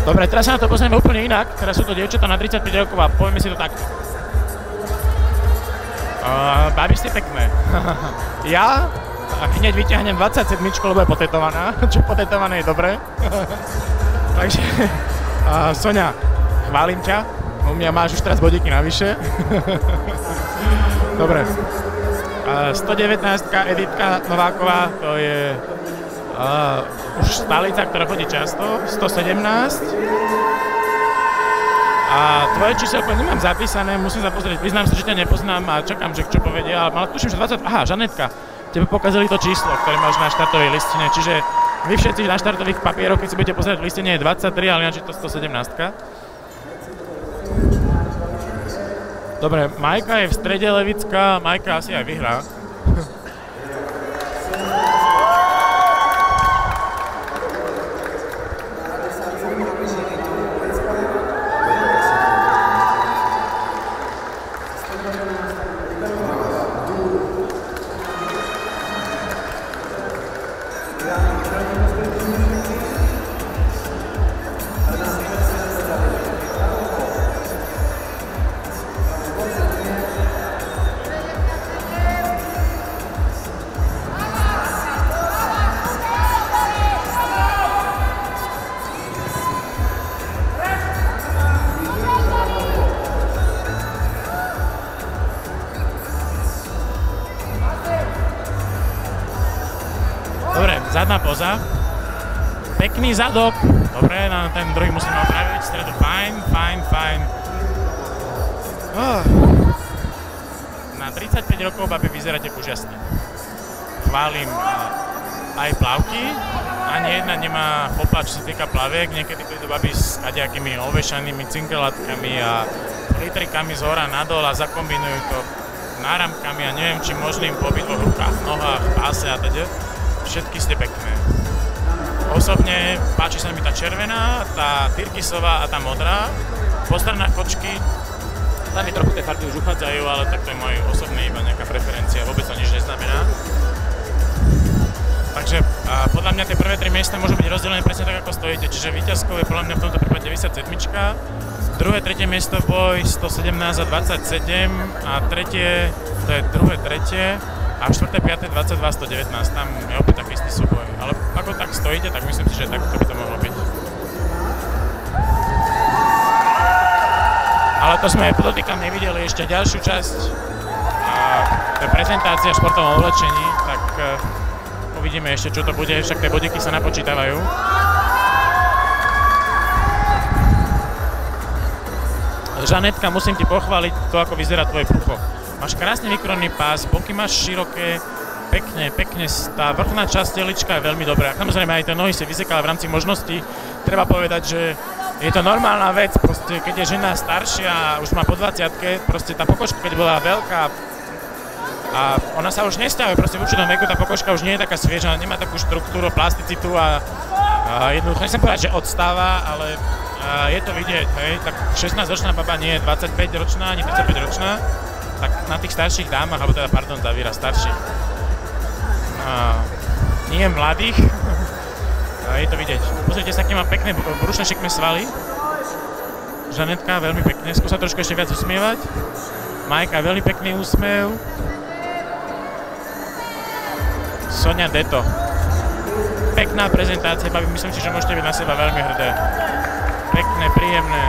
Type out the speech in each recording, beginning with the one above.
Dobre, teraz sa na to pozrieme úplne inak. Teraz sú to dievčatá na 35 rokov a povieme si to takto. Uh, babi ste pekné. ja a hneď vyťahnem 27, lebo je potetovaná, čo potetované je dobré. Takže, uh, Sonia, chválim ťa. U mňa máš už teraz bodíky navyše. Dobre. Uh, 119 Editka Nováková, to je uh, už stálica, ktorá chodí často. 117. A tvoje číselko nemám zapísané, musím sa pozrieť, priznám sa, že ťa nepoznám a čakám, že čo povedia, ale tuším, že 20... Aha, Žanetka, tebe pokazali to číslo, ktoré máš na štartovej listine, čiže vy všetci na štartových papieroch, keď si budete pozerať v listine, je 23, ale ináč je to 117. Dobre, Majka je v strede Levická, Majka asi aj vyhrá. Zadná poza. Pekný zadok. Dobre, na ten druhý musíme opraviť. Stredu fajn, fajn, fajn. Oh. Na 35 rokov, babi, vyzeráte úžasne. Chválim aj plavky. Ani jedna nemá poplač, čo sa týka plaviek. Niekedy prídu babi s kadejakými ovešanými cinkelátkami a litrikami z hora nadol a zakombinujú to náramkami a neviem či možným po obidvoch rukách, nohách, páse a teda všetky ste pekné. Osobne páči sa mi tá červená, tá tyrkisová a tá modrá. Po stranách kočky, tam mi trochu tie farby už uchádzajú, ale tak to je môj osobný iba nejaká preferencia, vôbec to nič neznamená. Takže a podľa mňa tie prvé tri miesta môžu byť rozdelené presne tak, ako stojíte, čiže víťazkou je podľa mňa v tomto prípade 97, druhé, tretie miesto boj 117 a 27 a tretie, to je druhé, tretie a 4. 5. 22 119, tam je opäť taký istý súboj. Ale ako tak stojíte, tak myslím si, že takto by to mohlo byť. Ale to sme, podotýkam, nevideli ešte ďalšiu časť. A to je prezentácia v športovom oblečení, tak uh, uvidíme ešte, čo to bude, však tie bodiky sa napočítavajú. Žanetka, musím ti pochváliť to, ako vyzerá tvoje brucho Máš krásne vykrojený pás, boky máš široké, pekne, pekne, tá vrchná časť telička je veľmi dobrá. Samozrejme aj tie nohy si vysekala v rámci možností. Treba povedať, že je to normálna vec, proste, keď je žena staršia, už má po 20 proste tá pokožka, keď bola veľká, a ona sa už nesťahuje, proste v určitom veku tá pokožka už nie je taká svieža, nemá takú štruktúru, plasticitu a, a jednoducho, nechcem povedať, že odstáva, ale a je to vidieť, hej, tak 16-ročná baba nie je 25-ročná, ani 35-ročná, tak na tých starších dámach, alebo teda, pardon, Davira, starších, a, nie mladých, a je to vidieť. Pozrite sa, aký má pekné brušné šikme svaly. Žanetka veľmi pekne, skúsa trošku ešte viac usmievať. Majka veľmi pekný úsmev. Sonia Deto. Pekná prezentácia, babi, myslím si, že môžete byť na seba veľmi hrdé. Pekné, príjemné.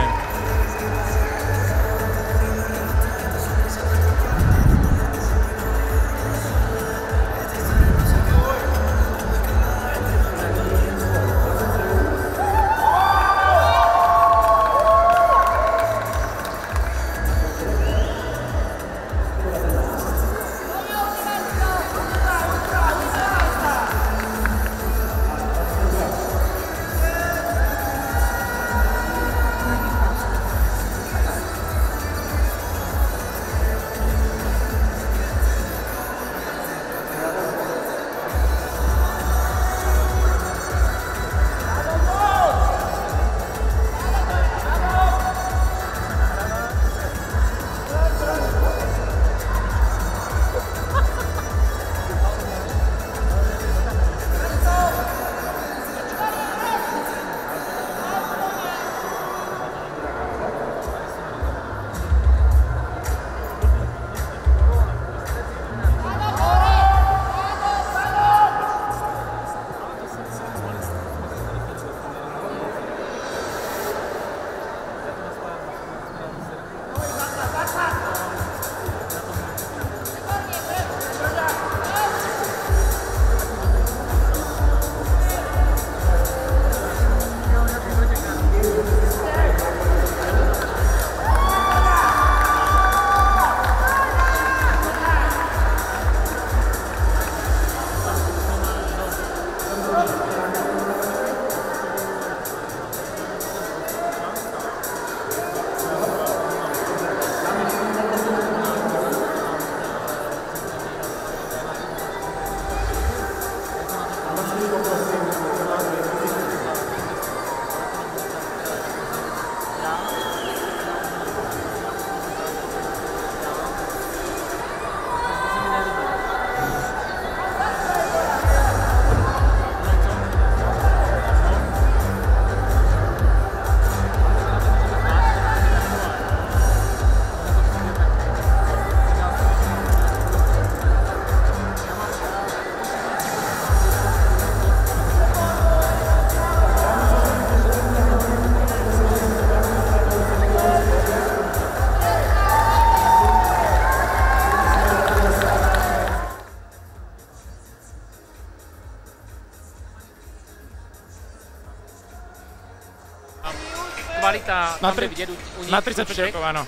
Na tri- vidět u, nich, Na u 35 všech, rokov, áno.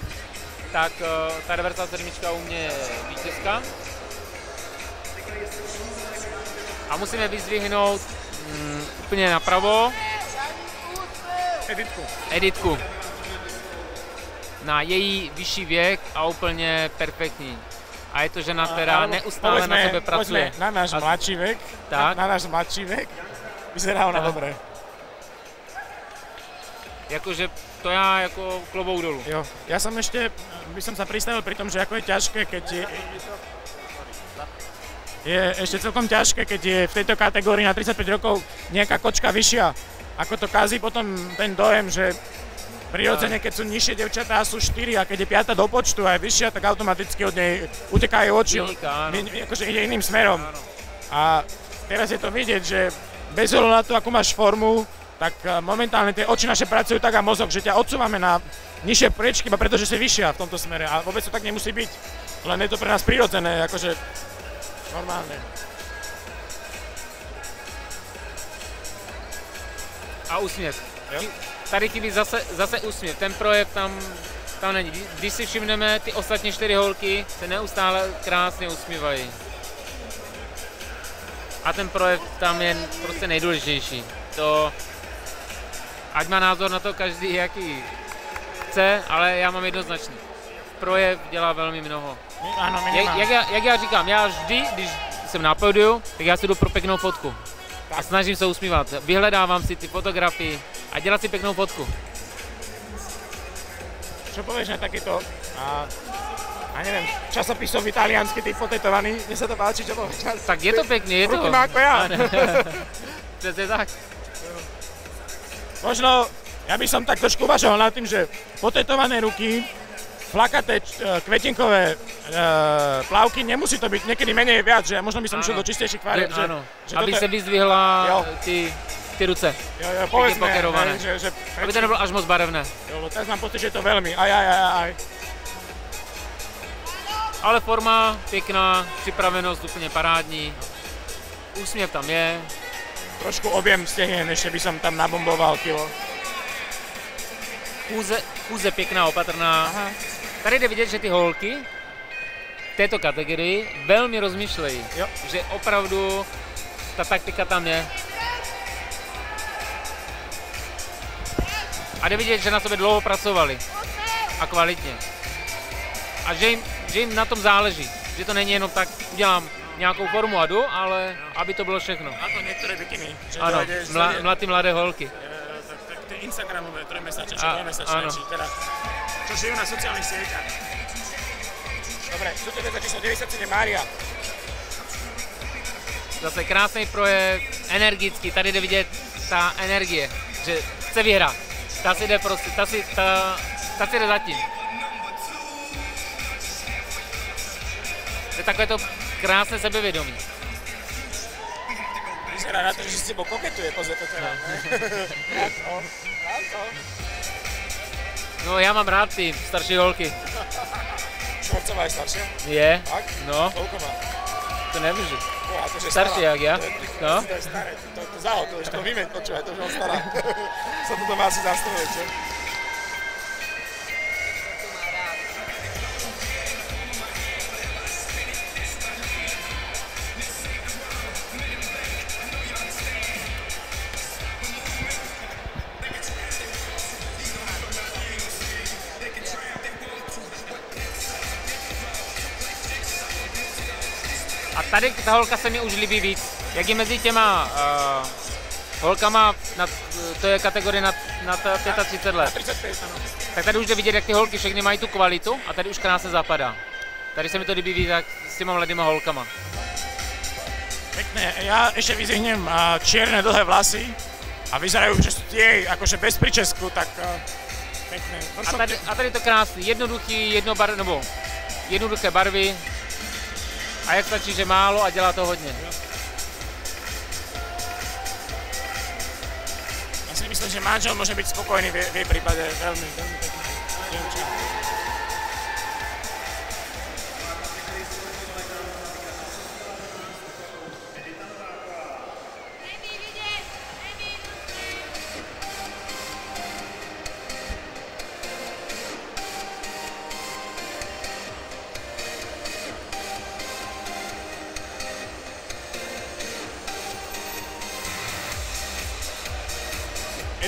tak eh, ta reverzá sedmička u mě je vítězka. A musíme vyzdvihnout mm, úplně napravo Editku. Editku. Na její vyšší věk a úplně perfektní. A je to žena, která neustále na sebe pracuje. povedzme, na náš mladší vek, Tak. na, na náš mladší vek, vyzerá ona dobre. Jakože to já jako klobouk dolů. Jo. Ja som ešte, by som sa pristavil pri tom, že ako je ťažké, keď je, je ešte celkom ťažké, keď je v tejto kategórii na 35 rokov nejaká kočka vyššia. Ako to kazí potom ten dojem, že prirodzene, keď sú nižšie devčatá a sú 4 a keď je 5 do počtu a je vyššia, tak automaticky od nej utekajú oči. Vyniká, áno. Akože ide iným smerom. Áno. A teraz je to vidieť, že bez ohľadu na to, akú máš formu, tak eh, momentálne tie oči naše pracujú tak a mozog, že ťa odsúvame na nižšie priečky, iba preto, že si vyššia v tomto smere. A vôbec to tak nemusí byť. Len je to pre nás prirodzené, akože normálne. A úsměv. Jo. Tady chybí zase, zase úsměv. Ten projev tam, tam není. Kdy- Když si všimneme, ty ostatní čtyři holky se neustále krásně usmívají. A ten projev tam je prostě nejdůležitější. To, ať má názor na to každý, jaký chce, ale já mám jednoznačný. Projev dělá velmi mnoho. Áno, Jak, jak, já, jak já říkám, já vždy, když jsem na pódiu, tak já si jdu pro pěknou fotku. A snažím se usmívat. Vyhledávám si ty fotografii a dělat si pěknou fotku. Čo povieš na takéto, a, a neviem, časopisov italiansky, tí potetovaní, mne sa to páči, čo povieš. Tak je to pěkný, je to. Ruky má ako ja. Přesně tak. Možno, ja by som tak trošku uvažoval nad tým, že potetované ruky, flakaté č- e, kvetinkové e, plavky, nemusí to byť niekedy menej viac, že možno by som išiel Áno. do čistejších farieb, že, ano. že Aby toto se je- vyzdvihla Jo. ty, ty ruce. jo, jo, povedzme, hej, že, že Aby to nebylo až moc barevné. jo, teraz mám pocit, že je to veľmi, aj, aj, aj, aj. Ale forma pěkná, připravenost úplně parádní. Úsměv tam je. Trošku objem stehien, ešte by som tam nabomboval kilo. Chůze, chůze pěkná, opatrná. Aha. Tady jde vidět, že ty holky v této kategorii velmi rozmýšlejí. Jo. Že opravdu ta taktika tam je. A jde vidět, že na sobě dlouho pracovali. A kvalitně. A že jim, že jim na tom záleží. Že to není jenom tak, udělám nějakou formu a jdu, ale aby to bylo všechno. Ako niektoré bikiny, Ano, mla, mladé mladé holky. Tak, tak tie Instagramové, trojmesačné, či A- dvojmesačné, či teda, čo žijú na sociálnych sieťach. Dobre, za číslo 97 Mária. Zase krásný projev, energický, tady jde vidět ta energie, že chce vyhrát. Ta si jde prostě, ta si, ta, ta si jde zatím. To je takové to krásné sebevědomí. Vyzerá na to, že s tebou koketuje, pozor to. Ako? Ako? No já mám rád ty starší holky. Švorcová je staršia? Je? Tak? No, Koľko má? to nemůžu. Boha, to, že Starší stará. jak ja? To je, No. to je staré, to, to, to zahod, to už to vymeň, počúvaj, to už on stará. Sa to doma asi zastavuje, čo? Tady ta holka se mi už líbí víc. Jak je mezi těma uh, holkama, na, to je kategorie na, na ta 35 let. 35, áno. Tak tady už jde vidět, jak ty holky všechny mají tu kvalitu a tady už krásně zapadá. Tady se mi to líbí víc jak s těma mladýma holkama. Pekné, ja ešte vyzvihnem a, čierne dlhé vlasy a vyzerajú, že sú tie akože bez pričesku, tak pekné. A tady, a tady to krásný, jednoduchý, jednobar, nebo jednoduché barvy. A jak stačí, že málo a dělá to hodně. Ja si myslím, že manžel môže byť spokojný v, jej- prípade, veľmi, veľmi pekné.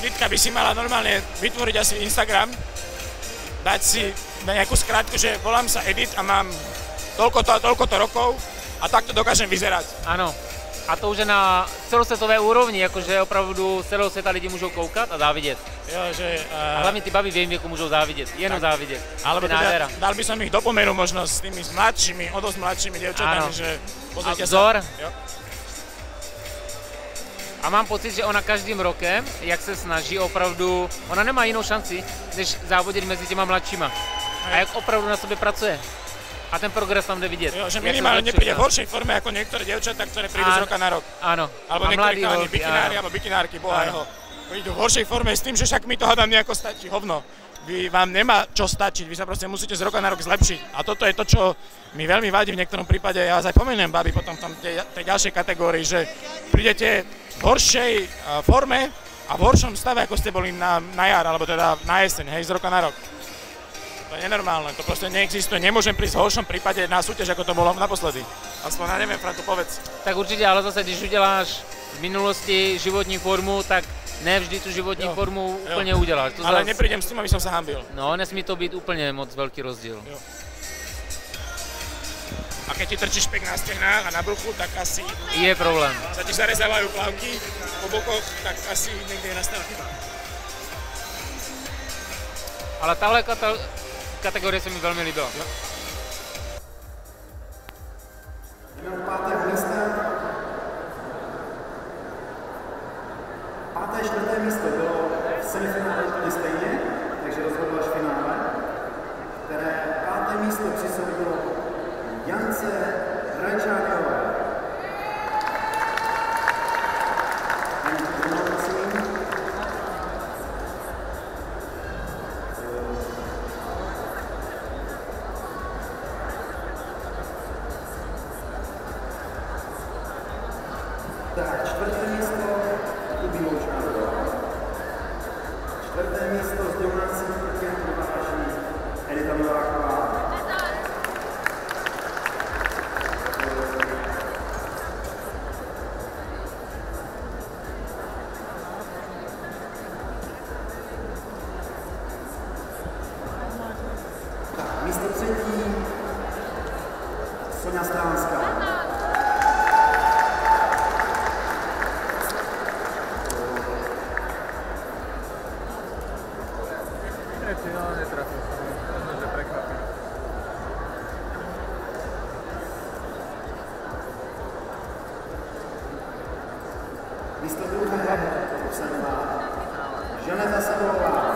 Editka by si mala normálne vytvoriť asi Instagram, dať si nejakú skrátku, že volám sa Edit a mám toľko to a toľko to rokov a takto dokážem vyzerať. Ano. A to už je na celosvětové úrovni, jakože opravdu z celého světa lidi můžou koukat a závidět. Jo, že, A hlavně ty baby v jejím můžou závidět, jenom Tak. závidět. Alebo teda, dal by som ich do pomeru možno s tými mladšími, o dosť mladšími dievčatami, Áno. že A pozrite vzor, sa. Jo. A mám pocit, že ona každým rokem, jak se snaží opravdu, ona nemá jinou šanci, než závodit mezi těma mladšíma. A jak opravdu na sobě pracuje. A ten progres tam jde vidět. Jo, že zlepšuje, nepríde v horšej forme ako niektoré dievčatá, ktoré prídu z roka na rok. Áno. Alebo niektorí chalani bikinári alebo bikinárky, boha jeho. Prídu v horšej forme s tým, že však mi to hádam nejako stačí, hovno. Vy, vám nemá čo stačiť, vy sa proste musíte z roka na rok zlepšiť. A toto je to, čo mi veľmi vadí v niektorom prípade, ja vás aj pomenujem, babi, potom v tej, tej ďalšej kategórii, že prídete horšej eh, forme a v horšom stave, ako ste boli na, na jar, alebo teda na jeseň, hej, z roka na rok. To je nenormálne, to proste neexistuje. Nemôžem prísť v horšom prípade na súťaž, ako to bolo naposledy. Aspoň ja neviem, Frantu, povedz. Tak určitě, ale zase, když uděláš v minulosti životní formu, tak ne vždy tu životní Jo. formu Jo. úplně uděláš. To Ale zas- neprídem s tým, aby som sa hambil. No, nesmí to být úplně moc velký rozdíl. A keď ti trčí špek na stehnách a na bruchu, tak asi Je problém. sa ti zarezávajú plavky po bokoch, tak asi niekde je nastala chyba. Ale tahle kata- kategorie se mi velmi líbila. Jenom 先生、ランチャー寮 Místo druhé obsadila Žaneta Sadolová. No